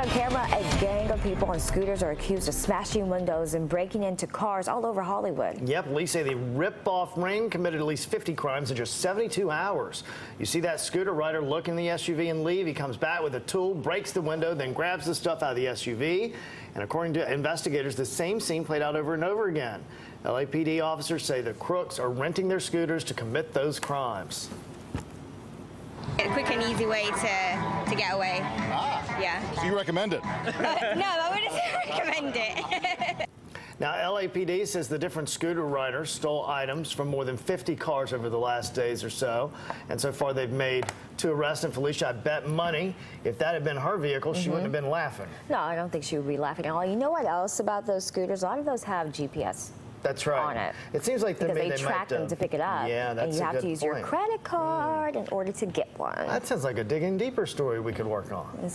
On camera, a gang of people on scooters are accused of smashing windows and breaking into cars all over Hollywood. Yep, police say the rip-off ring committed at least 50 crimes in just 72 hours. You see that scooter rider look in the SUV and leave. He comes back with a tool, breaks the window, then grabs the stuff out of the SUV. And according to investigators, the same scene played out over and over again. LAPD officers say the crooks are renting their scooters to commit those crimes. A quick and easy way to, to get away. Ah. Yeah. So you recommend it? no, I wouldn't recommend it. Now, LAPD says the different scooter riders stole items from more than 50 cars over the last days or so. And so far, they've made two arrests. And Felicia, I bet money, if that had been her vehicle, she wouldn't have been laughing. No, I don't think she would be laughing at all. You know what else about those scooters? A lot of those have GPS That's right. on it. It seems like because me they, they track them to pick it up. Yeah, that's And you a have good to use point. your credit card in order to get one. That sounds like a digging deeper story we could work on.